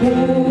Oh.